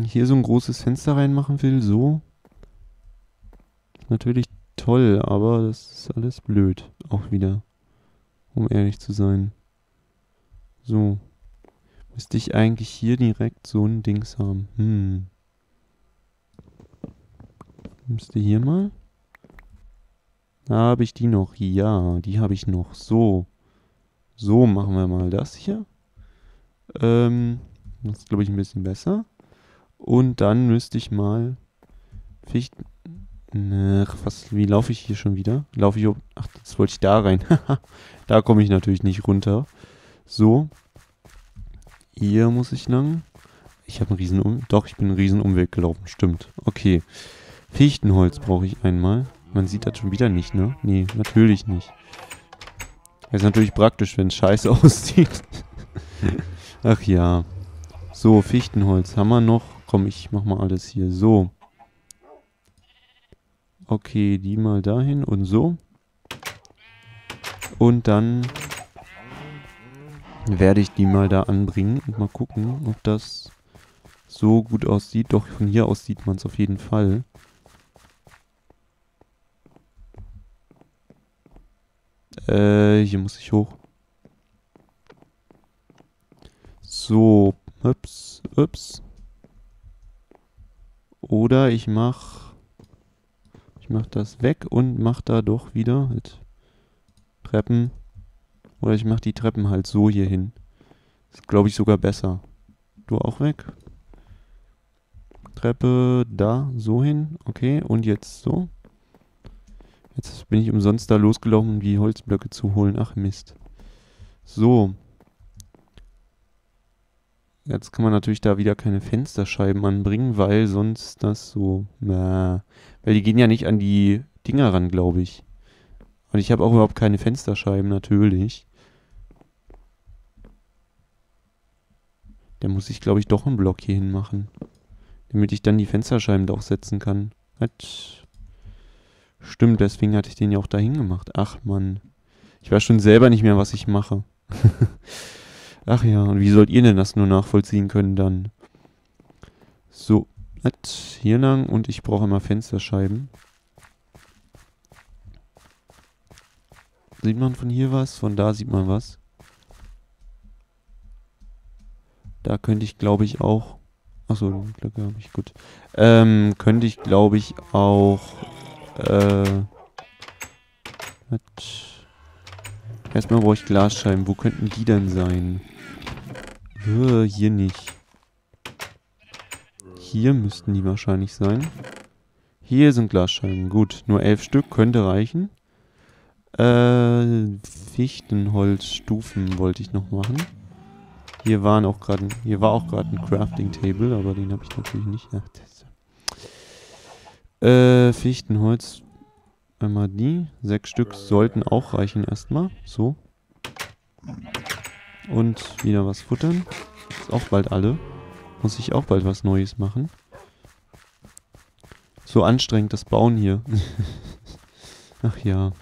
hier so ein großes Fenster reinmachen will, so. Natürlich toll, aber das ist alles blöd. Auch wieder. Um ehrlich zu sein. So. Müsste ich eigentlich hier direkt so ein Dings haben. Hm. Müsste hier mal. Da habe ich die noch. Ja, die habe ich noch. So. So machen wir mal das hier. Ähm, das ist, glaube ich, ein bisschen besser. Und dann müsste ich mal Fichten. Ach, was, wie laufe ich hier schon wieder? Laufe ich. Ach, jetzt wollte ich da rein. da komme ich natürlich nicht runter. So. Hier muss ich lang. Ich habe einen riesen um Doch, ich bin einen riesen Umweg gelaufen. Stimmt. Okay. Fichtenholz brauche ich einmal. Man sieht das schon wieder nicht, ne? Nee, natürlich nicht. Das ist natürlich praktisch, wenn es scheiße aussieht. Ach ja. So, Fichtenholz haben wir noch. Komm, ich mach mal alles hier. So. Okay, die mal dahin und so. Und dann werde ich die mal da anbringen und mal gucken, ob das so gut aussieht. Doch, von hier aus sieht man es auf jeden Fall. Äh, hier muss ich hoch. So, ups, ups. Oder ich mach, ich mach das weg und mach da doch wieder mit Treppen. Oder ich mach die Treppen halt so hier hin. Ist, glaube ich, sogar besser. Du auch weg. Treppe da, so hin. Okay, und jetzt so. Jetzt bin ich umsonst da losgelaufen, um die Holzblöcke zu holen. Ach Mist. So. Jetzt kann man natürlich da wieder keine Fensterscheiben anbringen, weil sonst das so... Na, weil die gehen ja nicht an die Dinger ran, glaube ich. Und ich habe auch überhaupt keine Fensterscheiben, natürlich. Da muss ich, glaube ich, doch einen Block hier hin machen. Damit ich dann die Fensterscheiben doch setzen kann. Hat Stimmt, deswegen hatte ich den ja auch dahin gemacht. Ach man. Ich weiß schon selber nicht mehr, was ich mache. Ach ja, und wie sollt ihr denn das nur nachvollziehen können dann? So, hier lang und ich brauche immer Fensterscheiben. Sieht man von hier was? Von da sieht man was. Da könnte ich, glaube ich, auch... Achso, Glück habe ich, gut. Ähm, könnte ich, glaube ich, auch äh. Erstmal brauche ich Glasscheiben. Wo könnten die denn sein? Uh, hier nicht. Hier müssten die wahrscheinlich sein. Hier sind Glasscheiben. Gut, nur elf Stück könnte reichen. Äh, Fichtenholzstufen wollte ich noch machen. Hier waren auch gerade, hier war auch gerade ein Crafting Table, aber den habe ich natürlich nicht. Ach, äh, Fichtenholz. Einmal die. Sechs Stück sollten auch reichen erstmal. So. Und wieder was futtern. Ist auch bald alle. Muss ich auch bald was Neues machen. So anstrengend das Bauen hier. Ach ja.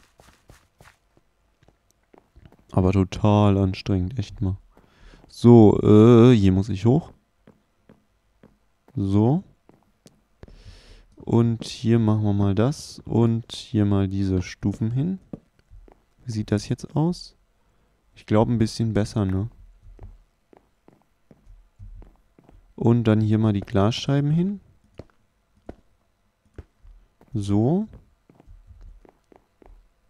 Aber total anstrengend, echt mal. So, äh, hier muss ich hoch. So. Und hier machen wir mal das und hier mal diese Stufen hin. Wie sieht das jetzt aus? Ich glaube ein bisschen besser, ne? Und dann hier mal die Glasscheiben hin. So.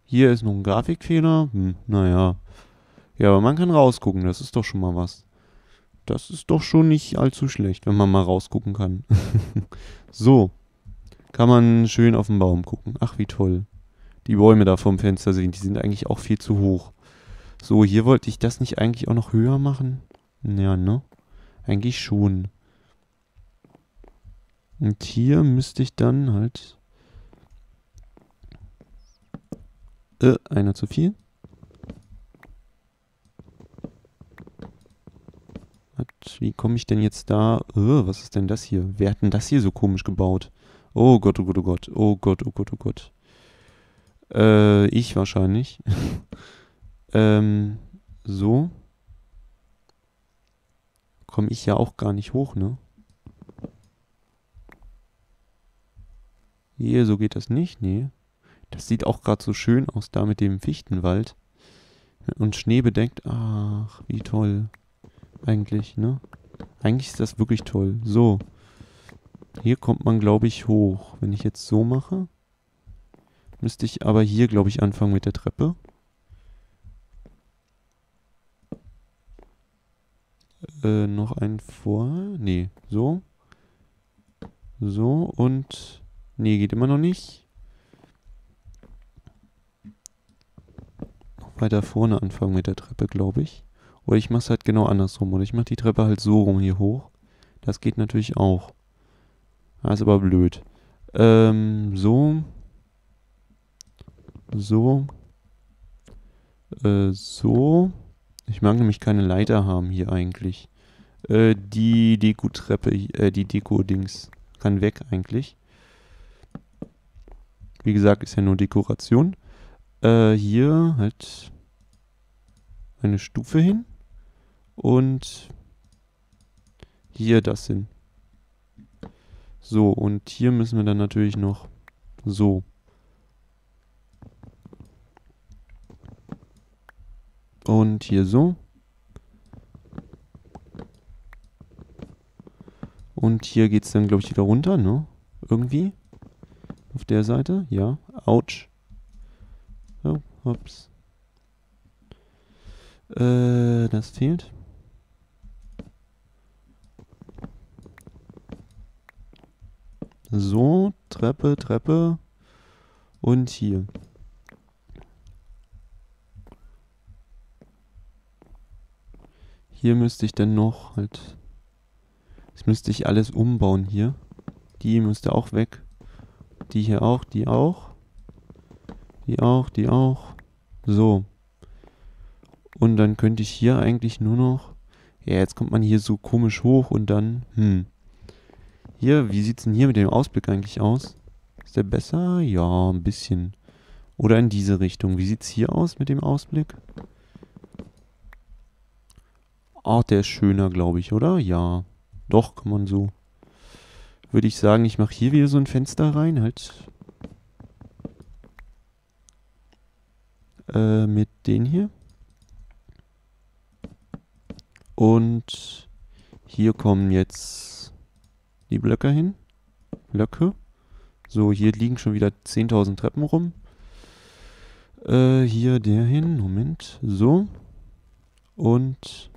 Hier ist noch ein Grafikfehler. Hm, naja. Ja, aber man kann rausgucken, das ist doch schon mal was. Das ist doch schon nicht allzu schlecht, wenn man mal rausgucken kann. so kann man schön auf den Baum gucken. Ach, wie toll. Die Bäume da vom Fenster sehen, die sind eigentlich auch viel zu hoch. So, hier wollte ich das nicht eigentlich auch noch höher machen? Ja, ne? Eigentlich schon. Und hier müsste ich dann halt... Äh, einer zu viel. Wie komme ich denn jetzt da? Äh, was ist denn das hier? Wer hat denn das hier so komisch gebaut? Oh Gott, oh Gott, oh Gott. Oh Gott, oh Gott, oh Gott. Äh, ich wahrscheinlich. ähm, so. Komme ich ja auch gar nicht hoch, ne? Hier, so geht das nicht. Nee. Das sieht auch gerade so schön aus, da mit dem Fichtenwald. Und Schnee bedeckt. Ach, wie toll. Eigentlich, ne? Eigentlich ist das wirklich toll. So. Hier kommt man, glaube ich, hoch. Wenn ich jetzt so mache, müsste ich aber hier, glaube ich, anfangen mit der Treppe. Äh, noch einen vor. Nee, so. So und... Nee, geht immer noch nicht. Noch weiter vorne anfangen mit der Treppe, glaube ich. Oder ich mache es halt genau andersrum. Oder ich mache die Treppe halt so rum hier hoch. Das geht natürlich auch. Das ist aber blöd. Ähm, so. So. Äh, so. Ich mag nämlich keine Leiter haben hier eigentlich. Äh, die Deko-Treppe, äh, die Deko-Dings kann weg eigentlich. Wie gesagt, ist ja nur Dekoration. Äh, hier halt eine Stufe hin. Und hier das hin. So, und hier müssen wir dann natürlich noch so. Und hier so. Und hier geht es dann, glaube ich, wieder runter, ne? Irgendwie. Auf der Seite. Ja. Autsch. So, hops. Äh, das fehlt. So, Treppe, Treppe. Und hier. Hier müsste ich dann noch halt... Das müsste ich alles umbauen hier. Die müsste auch weg. Die hier auch, die auch. Die auch, die auch. So. Und dann könnte ich hier eigentlich nur noch... Ja, jetzt kommt man hier so komisch hoch und dann... Hm. Hier, wie sieht's denn hier mit dem Ausblick eigentlich aus? Ist der besser? Ja, ein bisschen. Oder in diese Richtung. Wie sieht's hier aus mit dem Ausblick? Ach, der ist schöner, glaube ich, oder? Ja. Doch, kann man so. Würde ich sagen, ich mache hier wieder so ein Fenster rein, halt. Äh, mit den hier. Und hier kommen jetzt die Blöcke hin. Blöcke. So, hier liegen schon wieder 10.000 Treppen rum. Äh, hier der hin. Moment. So. Und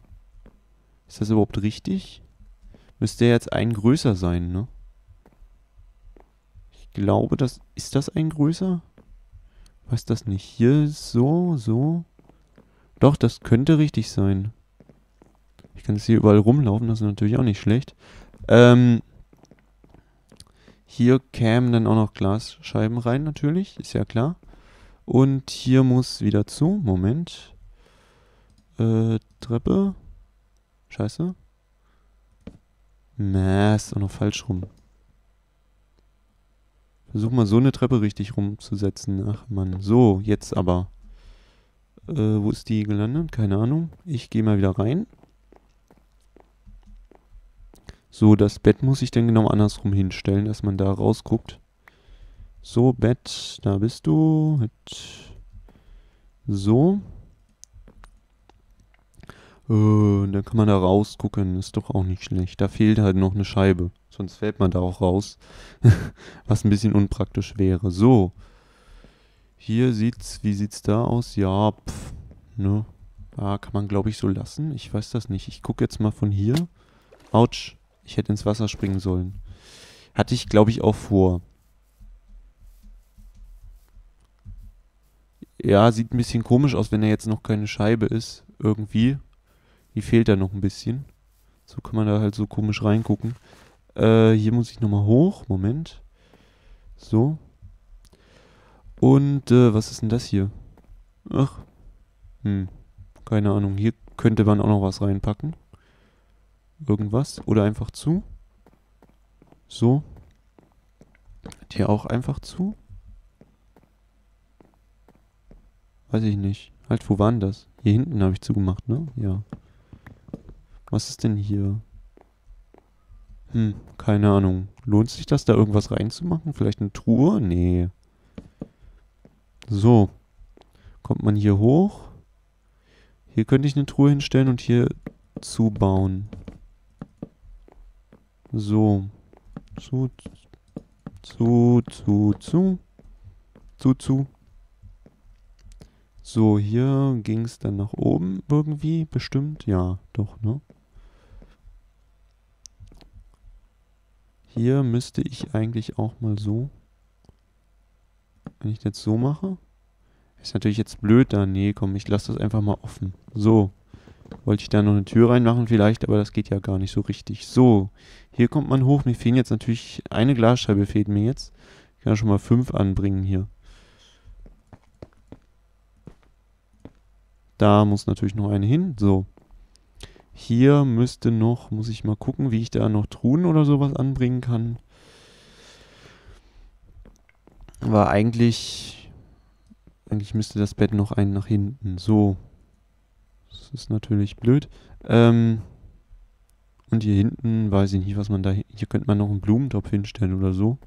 ist das überhaupt richtig? Müsste jetzt ein größer sein, ne? Ich glaube, das ist das ein größer? Weiß das nicht. Hier so, so. Doch, das könnte richtig sein. Ich kann es hier überall rumlaufen, das ist natürlich auch nicht schlecht. Ähm, hier kämen dann auch noch Glasscheiben rein natürlich, ist ja klar. Und hier muss wieder zu. Moment. Äh, Treppe. Scheiße. Mäh, ist auch noch falsch rum. Versuch mal so eine Treppe richtig rumzusetzen. Ach man. So, jetzt aber. Äh, wo ist die gelandet? Keine Ahnung. Ich gehe mal wieder rein. So, das Bett muss ich dann genau andersrum hinstellen, dass man da rausguckt. So, Bett, da bist du. So. Äh, dann kann man da rausgucken. Ist doch auch nicht schlecht. Da fehlt halt noch eine Scheibe. Sonst fällt man da auch raus. Was ein bisschen unpraktisch wäre. So. Hier sieht's, wie sieht's da aus? Ja, pff, ne. Da kann man, glaube ich, so lassen. Ich weiß das nicht. Ich gucke jetzt mal von hier. Autsch. Ich hätte ins Wasser springen sollen. Hatte ich, glaube ich, auch vor. Ja, sieht ein bisschen komisch aus, wenn er jetzt noch keine Scheibe ist. Irgendwie. Die fehlt da noch ein bisschen. So kann man da halt so komisch reingucken. Äh, hier muss ich nochmal hoch. Moment. So. Und, äh, was ist denn das hier? Ach. Hm. Keine Ahnung. Hier könnte man auch noch was reinpacken irgendwas oder einfach zu. So. Hier auch einfach zu. Weiß ich nicht. Halt, wo waren das? Hier hinten habe ich zugemacht, ne? Ja. Was ist denn hier? Hm, keine Ahnung. Lohnt sich das, da irgendwas reinzumachen? Vielleicht eine Truhe? Nee. So. Kommt man hier hoch? Hier könnte ich eine Truhe hinstellen und hier zubauen. So. Zu, zu, zu, zu. Zu, zu. So, hier ging es dann nach oben irgendwie, bestimmt. Ja, doch, ne? Hier müsste ich eigentlich auch mal so. Wenn ich das so mache. Ist natürlich jetzt blöd da. Nee, komm, ich lasse das einfach mal offen. So. Wollte ich da noch eine Tür reinmachen vielleicht, aber das geht ja gar nicht so richtig. So. Hier kommt man hoch. Mir fehlen jetzt natürlich eine Glasscheibe fehlt mir jetzt. Ich kann schon mal fünf anbringen hier. Da muss natürlich noch eine hin. So. Hier müsste noch, muss ich mal gucken, wie ich da noch Truhen oder sowas anbringen kann. Aber eigentlich, eigentlich müsste das Bett noch einen nach hinten. So. Das ist natürlich blöd. Ähm, und hier hinten weiß ich nicht, was man da, hier könnte man noch einen Blumentopf hinstellen oder so.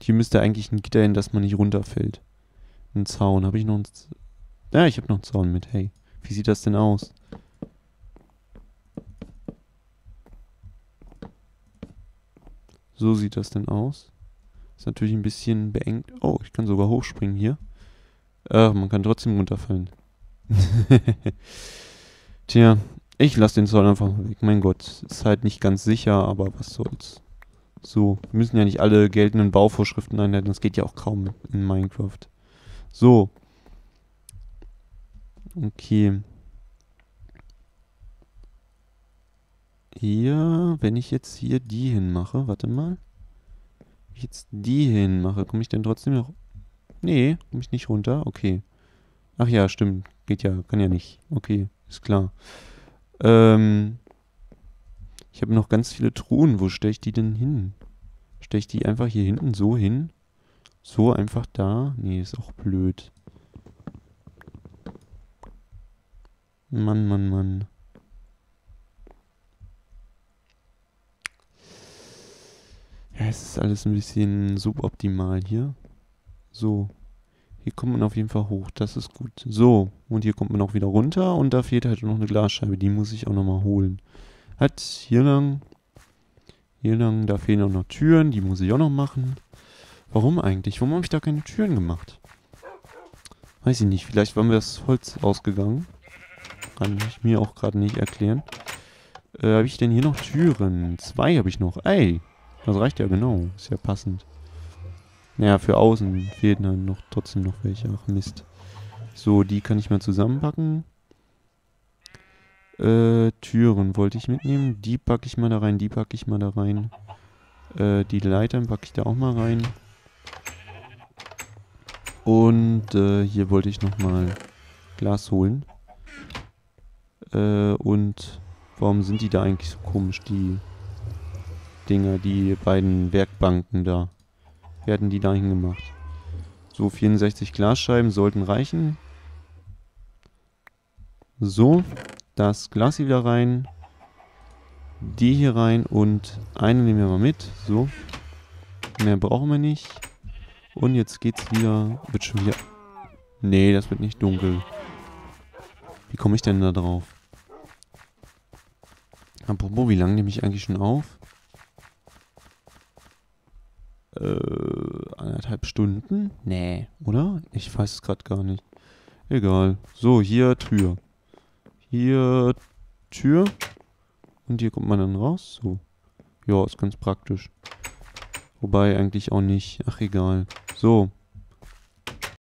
Hier müsste eigentlich ein Gitter hin, dass man nicht runterfällt. Ein Zaun. Habe ich noch einen, ja, ich habe noch einen Zaun mit. Hey, wie sieht das denn aus? So sieht das denn aus. Ist natürlich ein bisschen beengt. Oh, ich kann sogar hochspringen hier. Ach, man kann trotzdem runterfallen. Tja, ich lasse den Zoll einfach weg. Mein Gott, ist halt nicht ganz sicher, aber was soll's. So, wir müssen ja nicht alle geltenden Bauvorschriften einhalten. Das geht ja auch kaum in Minecraft. So. Okay. Hier, wenn ich jetzt hier die hinmache, warte mal. Wenn ich jetzt die hinmache, komme ich denn trotzdem noch... Nee, komme ich nicht runter? Okay. Ach ja, stimmt. Geht ja, kann ja nicht. Okay, ist klar. Ähm, ich habe noch ganz viele Truhen. Wo stelle ich die denn hin? Stelle ich die einfach hier hinten so hin? So einfach da? Nee, ist auch blöd. Mann, Mann, Mann. Ja, es ist alles ein bisschen suboptimal hier. So. Hier kommt man auf jeden Fall hoch. Das ist gut. So. Und hier kommt man auch wieder runter. Und da fehlt halt noch eine Glasscheibe. Die muss ich auch nochmal holen. Hat hier lang. Hier lang. Da fehlen auch noch Türen. Die muss ich auch noch machen. Warum eigentlich? Warum habe ich da keine Türen gemacht? Weiß ich nicht. Vielleicht war mir das Holz ausgegangen. Kann ich mir auch gerade nicht erklären. Äh, habe ich denn hier noch Türen? Zwei habe ich noch. Ey. Das reicht ja genau. Ist ja passend. Naja, für außen fehlen dann noch trotzdem noch welche. Ach Mist. So, die kann ich mal zusammenpacken. Äh, Türen wollte ich mitnehmen. Die packe ich mal da rein, die packe ich mal da rein. Äh, die Leitern packe ich da auch mal rein. Und äh, hier wollte ich nochmal Glas holen. Äh, und warum sind die da eigentlich so komisch, die Dinger, die beiden Werkbanken da. Werden die da hingemacht. So, 64 Glasscheiben sollten reichen. So, das Glas hier wieder rein. Die hier rein und eine nehmen wir mal mit. So. Mehr brauchen wir nicht. Und jetzt geht's wieder. Wird schon wieder. Nee, das wird nicht dunkel. Wie komme ich denn da drauf? Apropos, wie lange nehme ich eigentlich schon auf? Äh, anderthalb Stunden? Nee, oder? Ich weiß es gerade gar nicht. Egal. So, hier Tür. Hier Tür. Und hier kommt man dann raus. So. Ja, ist ganz praktisch. Wobei eigentlich auch nicht. Ach, egal. So.